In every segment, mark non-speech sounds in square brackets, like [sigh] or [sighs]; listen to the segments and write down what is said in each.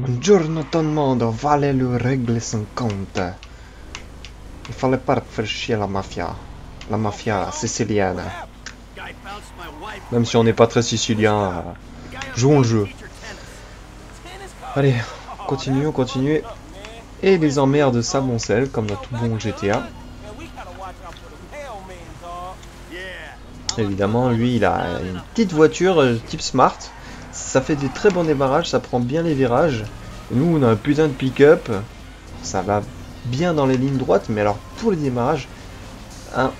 Buongiorno tout le monde, on va aller lui régler son compte. Il fallait pas faire chier la mafia. La mafia sicilienne. Même si on n'est pas très sicilien, euh, jouons le jeu. Allez, continuons, continuez. Et les emmerdes s'amoncellent comme dans tout bon GTA. Évidemment, lui, il a une petite voiture euh, type Smart. Ça fait des très bons démarrages, ça prend bien les virages. Et nous, on a un putain de pick-up. Ça va bien dans les lignes droites, mais alors pour les démarrages, hein,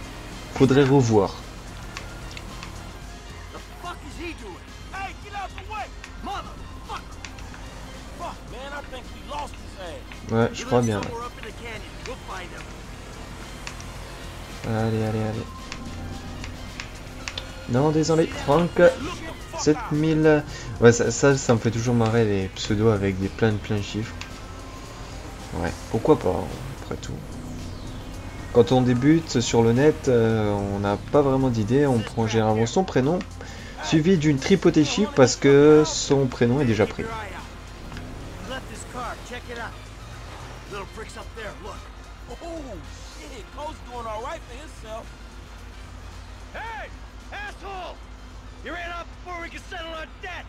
faudrait revoir. The fuck is he doing? Hey, get out the way! Motherfucker! Fuck, man, I think we lost his ass. Ouais, je He crois lives bien. somewhere up in the canyon. We'll find him. Allez, allez, allez. Non, désolé, Franck. 7000. Ouais, ça, ça, me fait toujours marrer les pseudos avec des plein de plein chiffres. Ouais, pourquoi pas, après tout. Quand on débute sur le net, euh, on n'a pas vraiment d'idée, on prend généralement son prénom, suivi d'une tripotée de chiffres parce que son prénom est déjà pris. Keep your eye out. He left his car. Check it out. Little pricks up there. Look. Shit. Coach doing all right for himself. Hey, asshole! You ran off before we could settle our debt.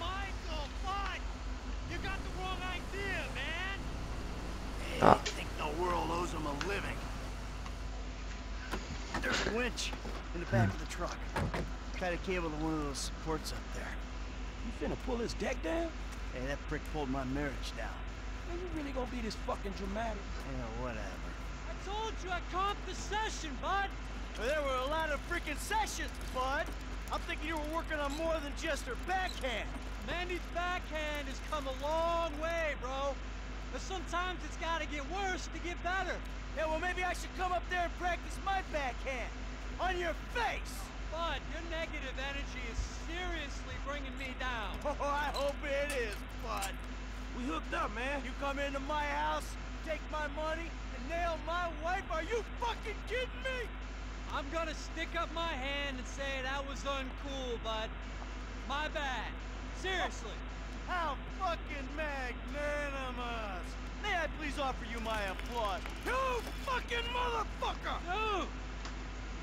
Michael, what? You got the wrong idea, man. Hey, Ah. I think the world owes him a living. There's a winch in the back of the truck. Tied a cable to one of those supports up there. You finna pull his deck down? Hey, that prick pulled my marriage down. Man, you really gonna be this fucking dramatic? Yeah, whatever. I told you I comped the session, bud. Well, there were a lot of freaking sessions, bud. I'm thinking you were working on more than just her backhand. Mandy's backhand has come a long way, bro. But sometimes it's gotta get worse to get better. Yeah, well, maybe I should come up there and practice my backhand. On your face! Bud, your negative energy is seriously bringing me down. [laughs] Oh, I hope it is, bud. We hooked up, man. You come into my house, take my money, and nail my wife? Are you fucking kidding me? I'm gonna stick up my hand and say that was uncool, bud. My bad. Seriously. How fucking magnanimous! May I please offer you my applause? You fucking motherfucker! Dude!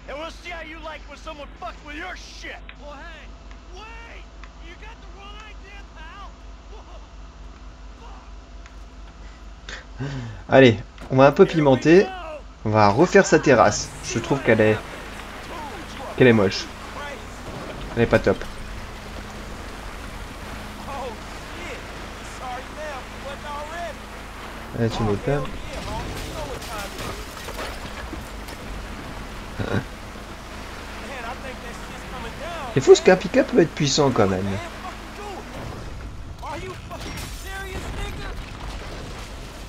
And we'll see how you like when someone fucks with your shit. Well, hey. Wait! You got the wrong idea, pal! Allez, on va un peu pimenter. On va refaire sa terrasse. Je trouve qu'elle est... qu'elle est moche. Elle est pas top. Oh, shit. Sorry, man. Wasn't already. Là, tu m'étonnes. Yeah, homie. You know what time it is. Man, I think that shit's coming down. C'est fou ce qu'un pick-up peut être puissant quand même.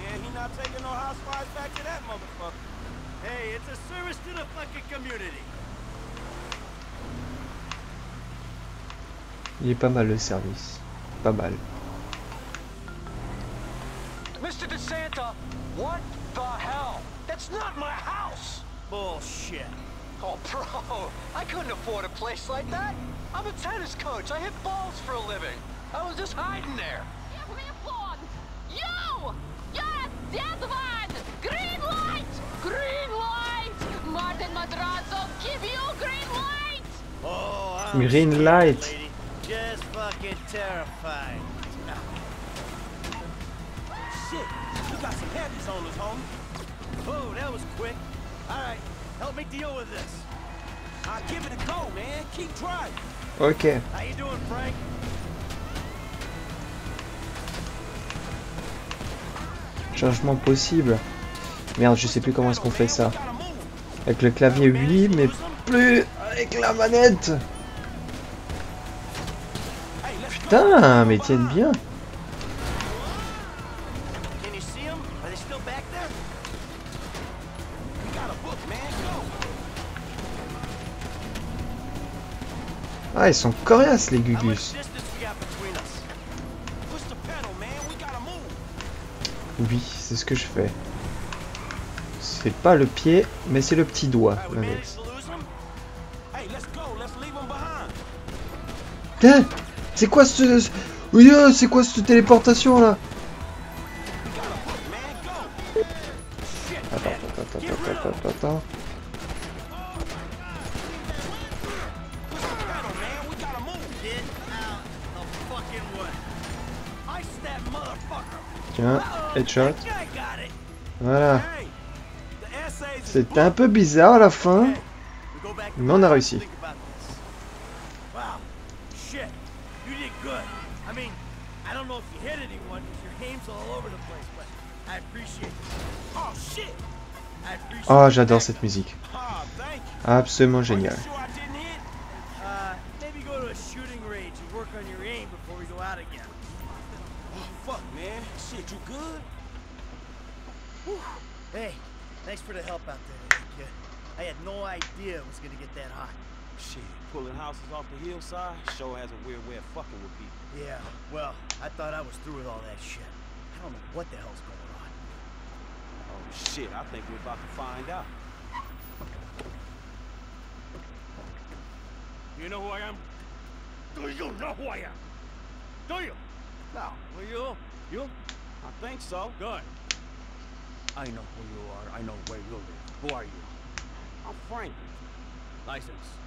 Yeah, he not taking no housewives back to that motherfucker. Hey, it's a service to the fucking community. Il est pas mal le service. Pas mal. Mr. De Santa, what the hell? That's not my house! Bullshit. Oh, bro, [laughs] I couldn't afford a place like that. I'm a tennis coach. I hit balls for a living. I was just hiding there. Yes, that one! Green light! Green light! Martin Madrazo, give you green light! Oh, I'm Green scared, light. lady. just fucking terrified. Shit, you got some panties on us, homie. Oh, that was quick. All right, help me deal with this. I'll give it a go, man. Keep trying. Ok. How you doing, Frank? Changement possible. Merde, je sais plus comment est-ce qu'on fait ça. Avec le clavier, oui, mais plus avec la manette. Putain, mais tiennent bien. Ah, ils sont coriaces, les Gugus. Oui, c'est ce que je fais. C'est pas le pied, mais c'est le petit doigt. C'est quoi ce... Euh, c'est quoi cette téléportation là? Tiens, headshot. I got it. Voilà. Hey, the essays is C'était un peu bizarre à la fin. We go back to Mais on a réussi. think about this. Wow. Shit. You Shit, you good? Hey, thanks for the help out there, kid. I had no idea it was gonna get that hot. Shit, pulling houses off the hillside sure has a weird way of fucking with people. Yeah, well, I thought I was through with all that shit. I don't know what the hell's going on. Oh shit, I think we're about to find out. You know who I am? Do you know who I am? Do you? No, Well, you? You? I think so. Good. I know who you are. I know where you live. Who are you? I'm Frank. License.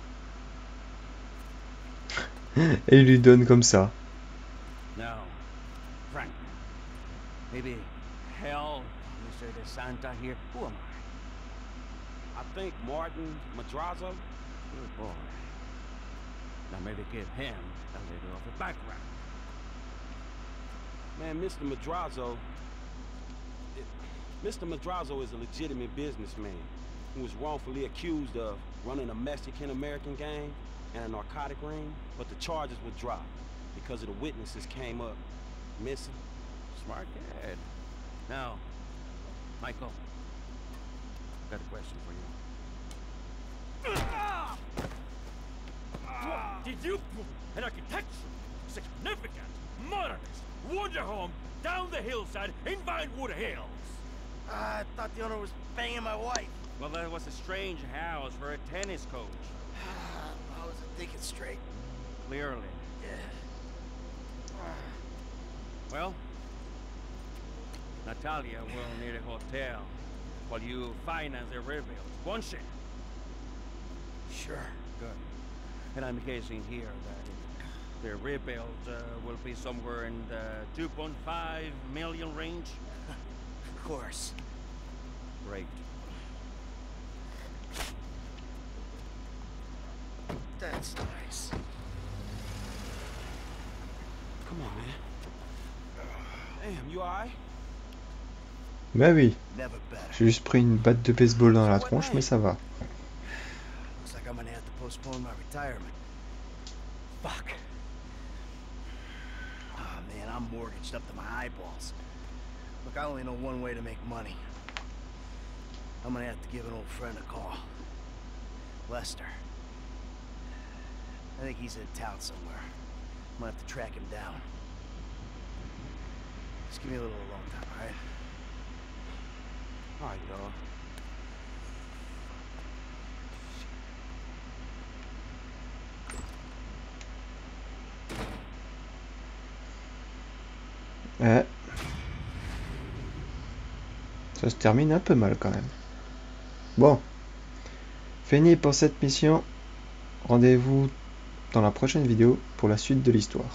Et [laughs] il lui donne comme ça. No. Frank. Maybe hell, Mr. De Santa here. Who am I? I think Martin Madrazo. Good boy. Now maybe give him a little of a background. Man, Mr. Madrazo. it- Mr. Madrazo is a legitimate businessman who was wrongfully accused of running a Mexican American gang and a narcotic ring, but the charges were dropped because of the witnesses came up missing. Smart kid. Now, Michael, I've got a question for you. Did you put an architectural, significant, modernist wonder home down the hillside in Vinewood Hills? I thought the owner was banging my wife. Well, that was a strange house for a tennis coach. [sighs] I wasn't thinking straight. Clearly. Yeah. Well, Natalia will need a hotel while you finance the rebuild, won't she? Sure. Good. And I'm guessing here that the rebuild uh, will be somewhere in the 2.5 million range. [laughs] Of course. Great. That's nice. Come on, man. Damn, you alright? Bah oui, Never better. j'ai juste pris une batte de baseball dans la tronche, mais ça va. Looks like I'm gonna have to postpone my retirement. Fuck. I'm mortgaged up to my eyeballs. Look, I only know one way to make money. I'm gonna have to give an old friend a call. Lester. I think he's in town somewhere. I'm gonna have to track him down. Just give me a little alone time, alright? Alright, dog. Ça se termine un peu mal quand même. Bon. Fini pour cette mission. Rendez-vous dans la prochaine vidéo pour la suite de l'histoire.